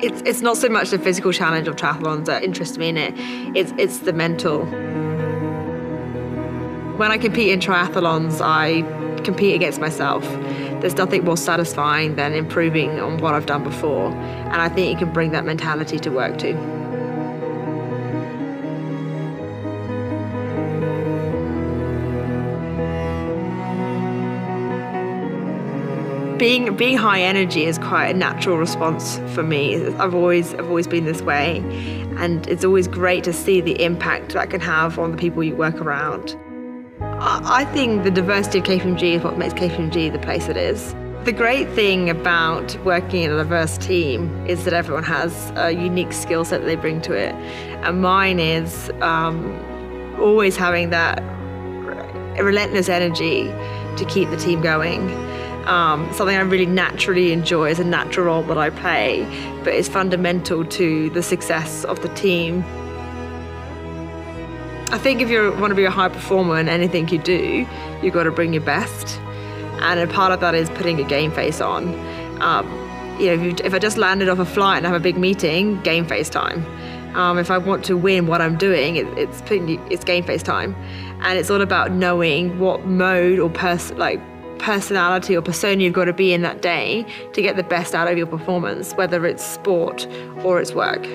it's it's not so much the physical challenge of triathlons that interests me in it. It's it's the mental. When I compete in triathlons, I compete against myself. There's nothing more satisfying than improving on what I've done before, and I think you can bring that mentality to work too. Being being high energy is quite a natural response for me. I've always I've always been this way, and it's always great to see the impact that can have on the people you work around. I, I think the diversity of KPMG is what makes KPMG the place it is. The great thing about working in a diverse team is that everyone has a unique skill set that they bring to it, and mine is um, always having that relentless energy to keep the team going um, something I really naturally enjoy as a natural role that I play, but it's fundamental to the success of the team. I think if you want to be a high performer in anything you do, you've got to bring your best. And a part of that is putting a game face on. Um, you know, if, if, I just landed off a flight and have a big meeting, game face time. Um, if I want to win what I'm doing, it, it's putting, it's game face time, and it's all about knowing what mode or person like personality or persona you've got to be in that day to get the best out of your performance, whether it's sport or it's work.